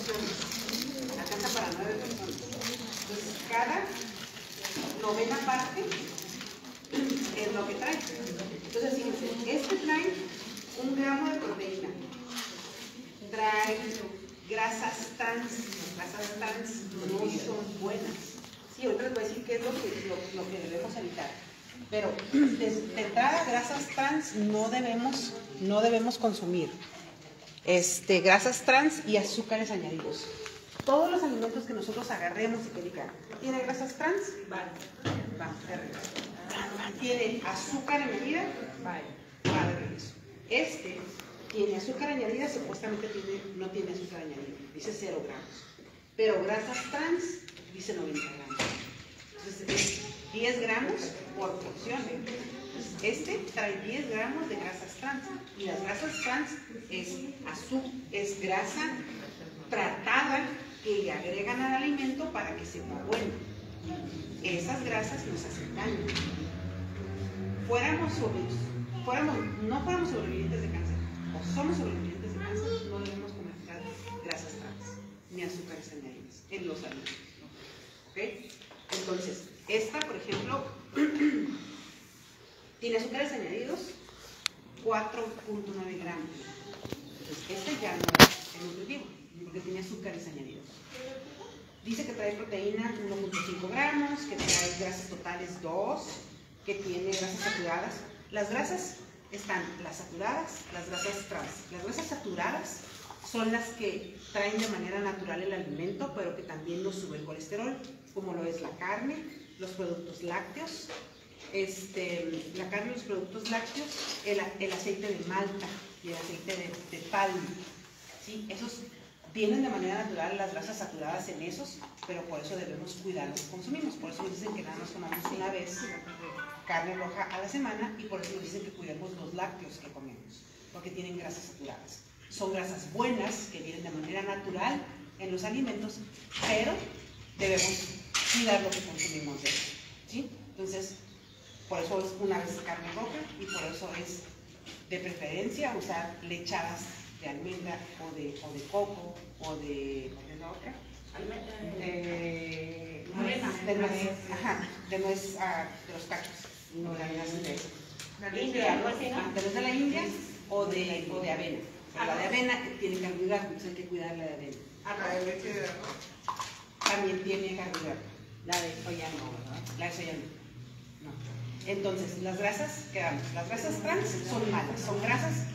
porciones. Alcanza para nueve personas. Entonces, cada novena parte es lo que trae. Entonces, fíjense, este trae un gramo de proteína. Trae grasas trans. Grasas trans no son buenas. Sí, ahorita les voy a decir qué es lo que, lo, lo que debemos evitar. Pero de, de entrada, grasas trans no debemos, no debemos consumir. Este, grasas trans y azúcares añadidos. Todos los alimentos que nosotros agarremos y que digan, ¿tiene grasas trans? Vale. Va, de regreso. ¿Tiene azúcar añadida? Vale. Va de regreso. Este tiene azúcar añadida, supuestamente tiene, no tiene azúcar añadida, dice 0 gramos. Pero grasas trans dice 90 gramos. Entonces es 10 gramos por porción. Este trae 10 gramos de grasas trans. Y las grasas trans es azúcar, es grasa tratada que le agregan al alimento para que sepa bueno. Esas grasas nos hacen daño. Fuéramos, sobre, fuéramos no fuéramos sobrevivientes de cáncer, o somos sobrevivientes de cáncer, no debemos comer grasas trans, ni azúcares añadidos en los alimentos. ¿Ok? Entonces, esta, por ejemplo, tiene azúcares añadidos 4.9 gramos. Entonces, este ya no es nutritivo, porque tiene azúcares añadidos. Dice que trae proteína 1.5 gramos, que trae grasas totales 2, que tiene grasas saturadas. Las grasas están las saturadas, las grasas trans. Las grasas saturadas son las que traen de manera natural el alimento, pero que también nos sube el colesterol, como lo es la carne, los productos lácteos, este, la carne y los productos lácteos, el, el aceite de malta y el aceite de, de palma. ¿sí? Esos tienen de manera natural las grasas saturadas en esos, pero por eso debemos cuidarlos que consumimos. Por eso nos dicen que nada más comamos una vez carne roja a la semana y por eso nos dicen que cuidemos los lácteos que comemos, porque tienen grasas saturadas. Son grasas buenas que vienen de manera natural en los alimentos, pero debemos cuidar lo que consumimos de ellos. ¿sí? Entonces, por eso es una vez carne roja y por eso es de preferencia usar lechadas de almendra o de, o de coco o de, ¿cuál es la otra? Eh, nuez, de nuez, ajá, de nuez ah, de los cachos, no de la de India, ¿no? De nuez de la India o de, o de avena. La de avena tiene carbohidratos, entonces hay que cuidar la de avena. ¿La de leche de arroz? También tiene carbohidratos. La de soya no, ¿verdad? La de soya no. no. Entonces, las grasas, quedamos. Las grasas trans son malas, son grasas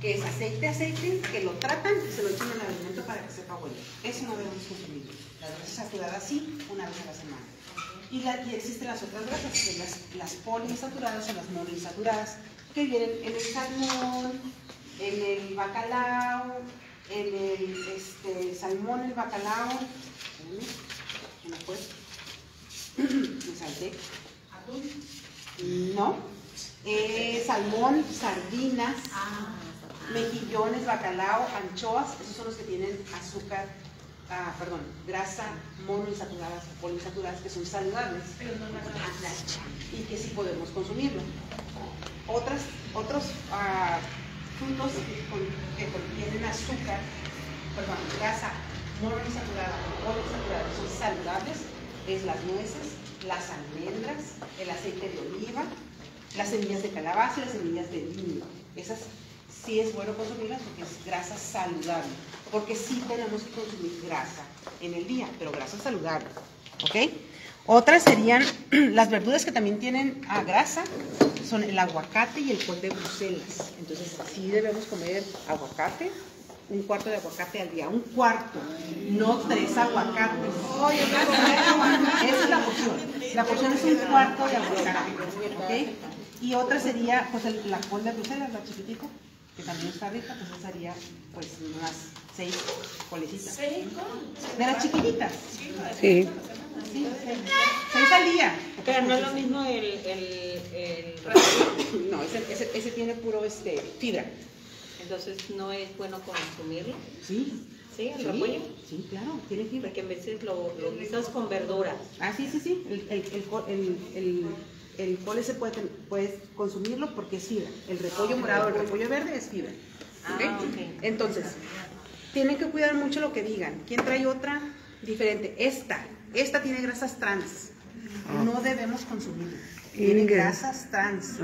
que es aceite, aceite, que lo tratan y se lo echan al alimento para que sepa bueno. Eso no debemos consumir. Las grasas saturadas sí, una vez a la semana. Y, existen las otras grasas, que las, las poliinsaturadas o las monoinsaturadas, que vienen en el salmón, en el bacalao, en el este, salmón, el bacalao. ¿Me pues? Me salté. No. Eh, salmón, sardinas, mejillones, bacalao, anchoas, esos son los que tienen azúcar, ah, perdón, grasa monoinsaturadas o poliinsaturadas que son saludables y que sí podemos consumirlo. Otras, otros ah, frutos que, con- que contienen azúcar, perdón, grasa monoinsaturada o poliinsaturada son saludables es las nueces, las almendras, el aceite de oliva, las semillas de calabaza y las semillas de lino. Esas sí es bueno consumirlas porque es grasa saludable. Porque sí tenemos que consumir grasa en el día, pero grasa saludable. ¿Ok? Otras serían las verduras que también tienen ah, grasa, son el aguacate y el col de Bruselas. Entonces sí debemos comer aguacate, un cuarto de aguacate al día, un cuarto, no tres aguacates. Oye, Esa es la porción. La porción es un cuarto de aguacate. ¿ok? Y otra sería pues el- la col de Bruselas, la chiquitico, que también está rica, pues esa sería pues unas seis colecitas. De las chiquititas. Sí. Sí, seis, seis al día. Pero no es lo mismo el, el, el No, ese, ese, ese tiene puro este, fibra. Entonces no es bueno consumirlo, Sí. ¿sí? El Sí, repollo, sí, claro, tiene fibra. porque a veces lo, lo guisas con verdura. Ah, sí, sí, sí. El, el, el, col- el, el, el col ese puede, puedes consumirlo porque es fibra. El repollo morado, el repollo verde es fibra. Ah. Entonces, tienen que cuidar mucho lo que digan. ¿Quién trae otra? Diferente. Esta, esta tiene grasas trans. No debemos consumirla. Tiene grasas trans.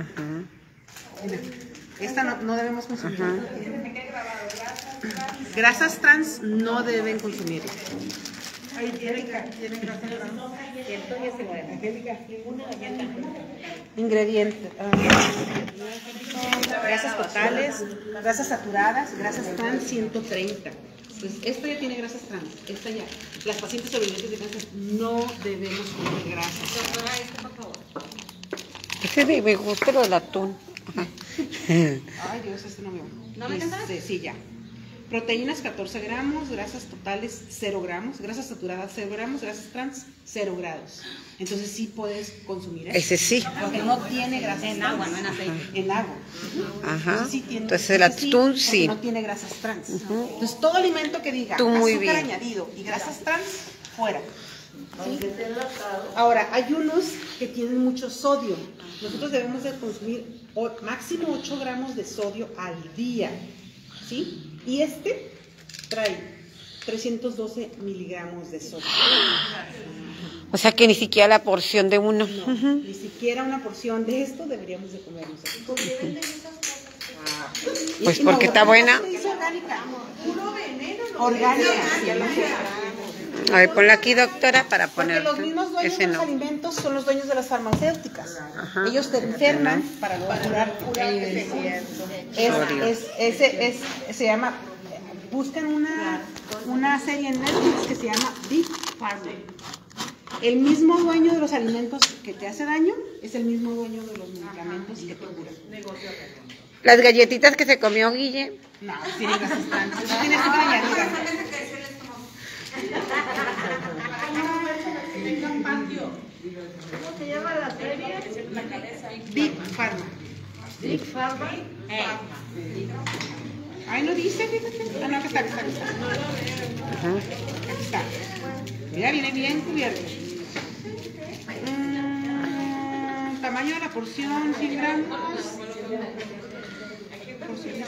Mira, Esta no, no debemos consumirla. Grasas trans no deben consumirla. Ingredientes. ah, grasas totales, grasas saturadas, grasas trans 130. Pues esta ya tiene grasas trans, esta ya. Las pacientes sobrevivientes de cáncer no debemos comer grasas. Ese de- me gusta lo del atún. Ajá. Ay Dios, este no veo. ¿No me Sí, ya. Proteínas 14 gramos, grasas totales 0 gramos, grasas saturadas 0 gramos, grasas trans 0 grados. Entonces sí puedes consumir eso. Ese sí. Porque no tiene grasas En agua, no en aceite. En agua. Ajá. Entonces, sí tiene- Entonces el atún sí. No tiene grasas trans. Entonces todo alimento que diga Tú muy azúcar bien. añadido y grasas trans, fuera. ¿Sí? Ahora, hay unos que tienen mucho sodio. Nosotros debemos de consumir o- máximo 8 gramos de sodio al día. ¿Sí? Y este trae 312 miligramos de sodio. O sea que ni siquiera la porción de uno. No, ni siquiera una porción de esto deberíamos de comernos. Pues porque está buena. Es orgánica. Orgánica. A ver, ponla aquí, doctora, para Porque poner. los mismos dueños Ese de los no. alimentos son los dueños de las farmacéuticas. Ajá. Ellos te enferman para curar. Es, es, ese es, se llama, buscan una, una serie en Netflix que se llama Big Pharma. El mismo dueño de los alimentos que te hace daño es el mismo dueño de los medicamentos que te curan. Las galletitas que se comió Guille. No, tiene trans. Eso tiene azúcar añadida. Big Pharma. Big Pharma. Ahí lo dice, fíjate. Ah, no, que está, que está, está. Aquí está. Mira, viene bien cubierto. Mm, tamaño de la porción, 100 gramos. Porciones.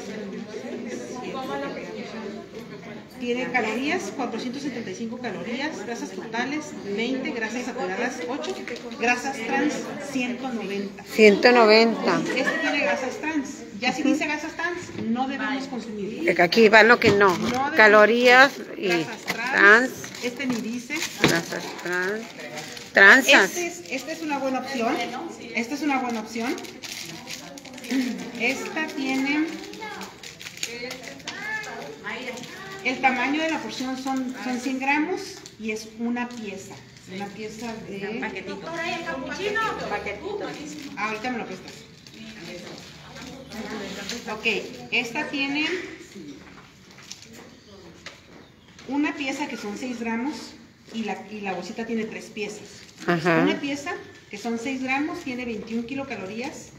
Tiene calorías, 475 calorías, grasas totales 20, grasas saturadas 8, grasas trans 190. 190. Este tiene grasas trans. Ya si dice grasas trans, no debemos consumir. Aquí va lo que no. Calorías y grasas trans. Este ni dice. Grasas trans. Transas. Este es, esta es una buena opción. Esta es una buena opción. Esta tiene. El tamaño de la porción son, son 100 gramos y es una pieza. Una pieza de. Ah, ahorita me lo prestas. Ok, esta tiene una pieza que son 6 gramos y la, y la bolsita tiene tres piezas. Ajá. Una pieza que son 6 gramos tiene 21 kilocalorías.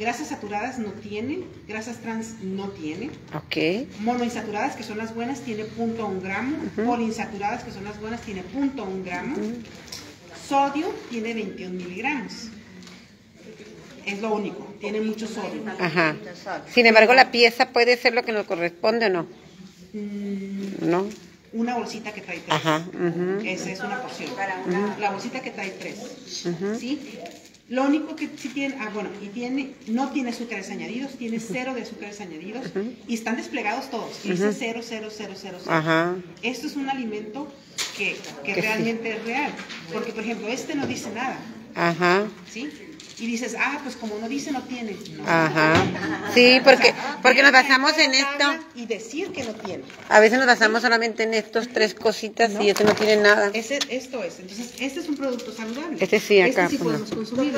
Grasas saturadas no tiene, grasas trans no tiene. Ok. Monoinsaturadas, que son las buenas, tiene punto un gramo. Poliinsaturadas, que son las buenas, tiene punto un gramo. Sodio tiene 21 miligramos. Es lo único, tiene mucho sodio. Ajá. Sin embargo, la pieza puede ser lo que nos corresponde o no. Mm, ¿No? una bolsita que trae tres. Ajá. Esa es una porción. La bolsita que trae tres. Ujú. ¿Sí? Lo único que sí tiene, ah, bueno, y tiene, no tiene azúcares añadidos, tiene cero de azúcares añadidos y están desplegados todos. Y dice cero, cero, cero, cero, cero. Ajá. Esto es un alimento que, que sí. realmente es real. Porque, por ejemplo, este no dice nada, Ajá. ¿sí? Y dices, ah, pues como no dice, no tiene. No. Ajá. Sí, porque, porque nos basamos en esto. Y decir que no tiene. A veces nos basamos solamente en estos tres cositas y este no tiene nada. Ese, esto es. Entonces, este es un producto saludable. Este sí, acá, Este sí pues, podemos consumir.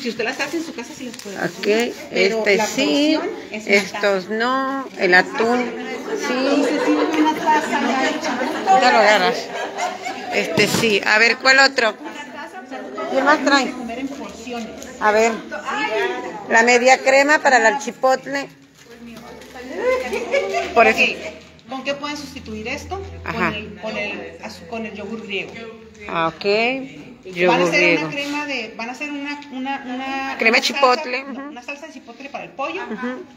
Si usted las hace en su casa, sí las puede Ok. Pero este la sí, es estos taza. no, el atún Y sí. se sirve una taza ya Ya lo agarras. Este sí. A ver, ¿cuál otro? ¿Qué más trae? A ver. La media crema para el archipotle. Por eso. ¿Con qué pueden sustituir esto? Ajá. Con el, con, el, azu- con el yogur griego. Ah, ok. Yogur van a hacer griego. una crema de, van a hacer una, una, una Crema una chipotle, salsa, una salsa de chipotle para el pollo,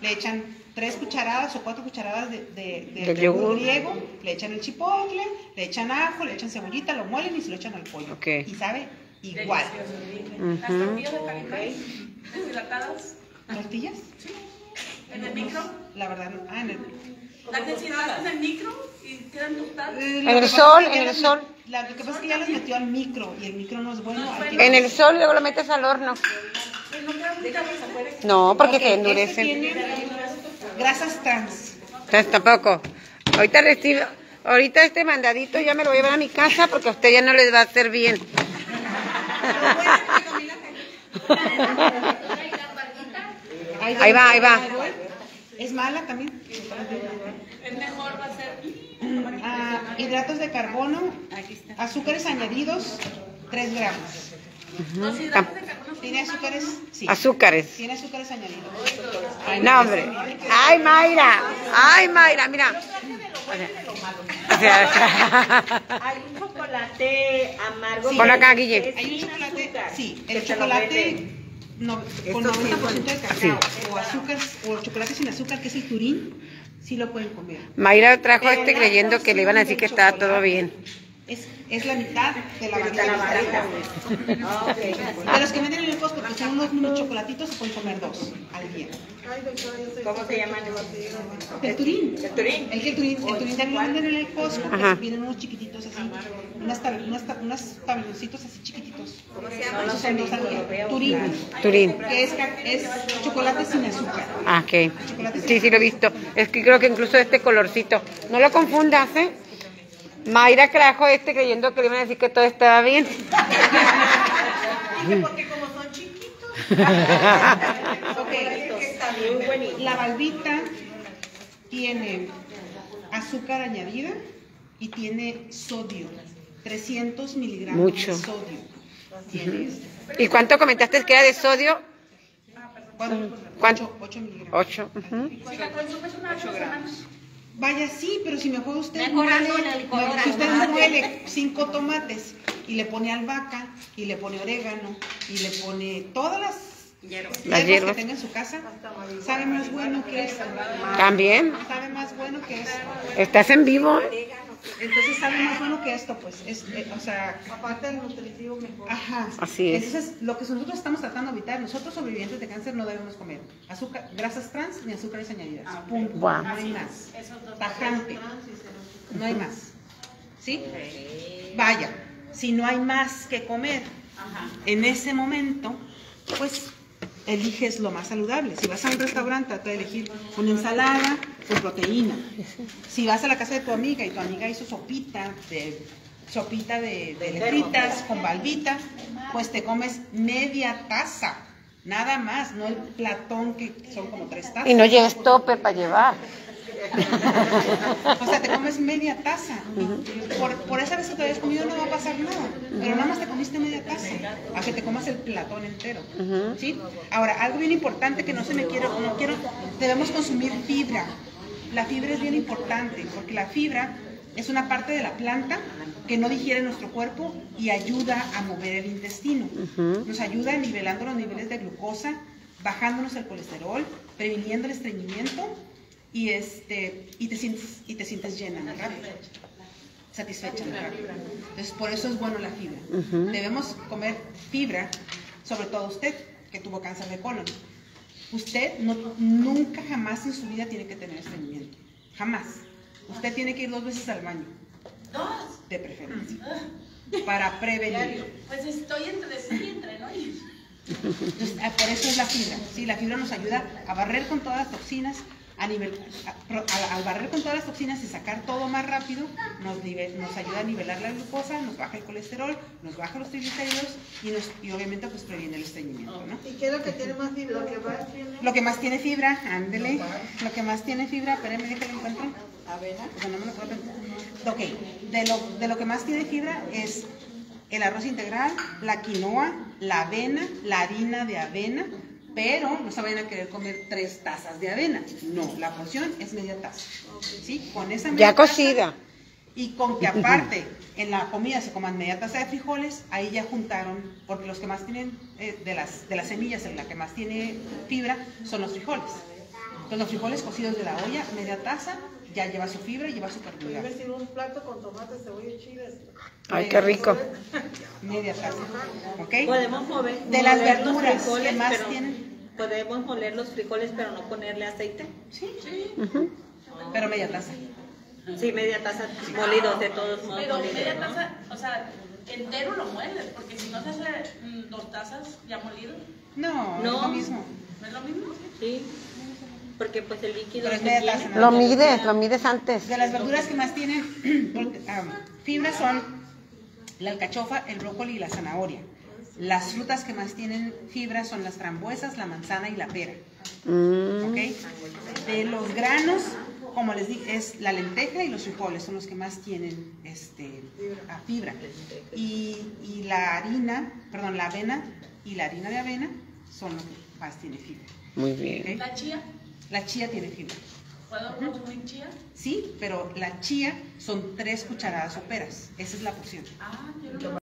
le echan tres cucharadas o cuatro cucharadas de, de, de Del yogur yogur. griego, le echan el chipotle, le echan ajo, le echan cebollita, lo muelen y se lo echan al pollo. Ok. Y sabe igual. Las tortillas de California deshidratadas ¿Tortillas? en el micro. La verdad, no. Ah, en el, Las deshidratas en el micro y quedan tostadas. Eh, En el sol, en el sol. la- lo que pasa es que ya las metió al micro y el micro no es bueno. En el sol luego lo metes al horno. No porque Ok, se este endurecen. tiene grasas trans. Entonces tampoco. Ahorita recibo, ahorita este mandadito ya me lo voy a llevar a mi casa porque a usted ya no les va a hacer bien. Ahí va, ahí va. Es mala también. Es mejor va a ser. Ah, hidratos de carbono, azúcares añadidos, 3 gramos. Los hidratos de carbono. ¿Tiene azúcares? Sí. Azúcares. Tiene azúcares añadidos. No, hombre. Ay, Mayra. Ay, Mayra, mira. O sea, Hay un chocolate amargo. Sí. Pon acá, Guille. Es Hay un sin chocolate, azúcar, sí, que el chocolate no, con 90% de cacao o azúcar o chocolate sin azúcar que es el turín, sí lo pueden comer. Mayra trajo Pero este creyendo que le iban a decir que estaba todo bien. Es, es la mitad de la varita. varita, Ah, ok. De los que venden en el Costco, que son unos mini chocolatitos, se pueden comer dos al día. ¿Cómo se llaman? El turín. El turín. El, el turín, el turín también lo venden en el Costco, que vienen unos chiquititos así, unas, tab- unas, tab- unos tabloncitos así chiquititos. No Esos los son he dos al. Turín, Turín. que es, es chocolate sin azúcar. Ah, ok. Sí, sí lo he visto. Es que creo que incluso este colorcito. No lo confundas, ¿eh? Mayra trajo este creyendo que le iban a decir que todo estaba bien. Porque como son chiquitos. Ok, La valvita tiene azúcar añadida y tiene sodio, 300 miligramos Mucho. de sodio. Tiene esto. ¿Y cuánto comentaste que era de sodio? ¿Cuánto? ¿Cuánto? 8 miligramos. Ocho. ujú. Si la consumes Vaya, sí, pero si mejor usted Mejorando muele, si usted muele cinco tomates y le pone albahaca y le pone orégano y le pone todas las Las hierbas hierbas. que tenga en su casa, sabe más bueno que eso. También. Sabe más bueno que eso. Estás en vivo, ¿eh? Entonces sabe más bueno que esto, pues. Es, eh, o sea, aparte del nutritivo mejor. Ajá. Así es. Entonces, lo que nosotros estamos tratando de evitar, nosotros sobrevivientes de cáncer no debemos comer azúcar, grasas trans ni azúcares añadidas. Punto. Guau. No hay más. Tajante. No hay más. ¿Sí? Vaya, si no hay más que comer en ese momento, pues eliges lo más saludable. Si vas a un restaurante, trata de elegir una ensalada con proteína. Si vas a la casa de tu amiga y tu amiga hizo sopita de sopita de, de letritas con valvita, pues te comes media taza, nada más, no el platón que son como tres tazas. Y no lleves tope para llevar. O sea, te comes media taza. Por, por esa vez que te hayas comido no va a pasar nada. Pero nada más te comiste media taza. A que te comas el platón entero. ¿Sí? Ahora, algo bien importante que no se me quiero, no quiero, debemos consumir fibra. La fibra es bien importante porque la fibra es una parte de la planta que no digiere nuestro cuerpo y ayuda a mover el intestino. Nos ayuda nivelando los niveles de glucosa, bajándonos el colesterol, previniendo el estreñimiento y este y te sientes y te sientes llena muy rápido satisfecha muy rápido entonces por eso es bueno la fibra. Debemos comer fibra sobre todo usted que tuvo cáncer de colon. Usted no, nunca jamás en su vida tiene que tener estreñimiento jamás. Usted tiene que ir dos veces al baño. Dos. de preferencia. Para prevenir. Pues estoy entre sí y entre no. Entonces, ah, por eso es la fibra. Sí, la fibra nos ayuda a barrer con todas las toxinas, a nivel, a- al barrer con todas las toxinas y sacar todo más rápido, nos, nive- nos ayuda a nivelar la glucosa, nos baja el colesterol, nos baja los triglicéridos y, nos, y obviamente pues previene el estreñimiento, ¿no? ¿Y qué es lo que tiene más fibra? Lo que más tiene Lo que más tiene fibra, ándele, lo que más tiene fibra, espérenme, déjalo encuentro. avena. O sea, no me lo puedo pensar. Ok, de lo, de lo que más tiene fibra es el arroz integral, la quinoa, la avena, la harina de avena, pero no se vayan a querer comer tres tazas de avena. No, la porción es media taza. ¿Sí? Con esa media Ya taza, cocida. Y con que aparte en la comida se coman media taza de frijoles, ahí ya juntaron, porque los que más tienen, eh, de, las, de las semillas, la que más tiene fibra, son los frijoles. Entonces los frijoles cocidos de la olla, media taza, ya lleva su fibra y lleva su Yo carbohidrato. me sirvo un plato con tomate, cebolla y chiles. Ay, qué rico. Media taza. ¿Ok? Podemos mover, De las verduras frijoles, que más tienen. podemos moler los frijoles, pero no ponerle aceite. Sí, pero media taza. Sí, media taza molidos de todos modos. Pero molidos, media ¿no? taza, o sea, entero lo mueles, porque si no se hace mm, dos tazas ya molido, No, No. es lo mismo. ¿no es lo mismo? Sí, porque pues el líquido. Lo mides, lo mides antes. De las verduras que más tienen ah, fibra son la alcachofa, el brócoli y la zanahoria. Las frutas que más tienen fibra son las frambuesas, la manzana y la pera. Mm, ¿ok? De los granos, como les dije, es la lenteja y los frijoles son los que más tienen este, ah, fibra. Y, y la harina, perdón, la avena y la harina de avena son los que más tienen fibra. muy bien. La chía, La chía tiene fibra. ¿puedo consumir chía? Sí, pero la chía son tres cucharadas soperas. Esa es la porción. Ah,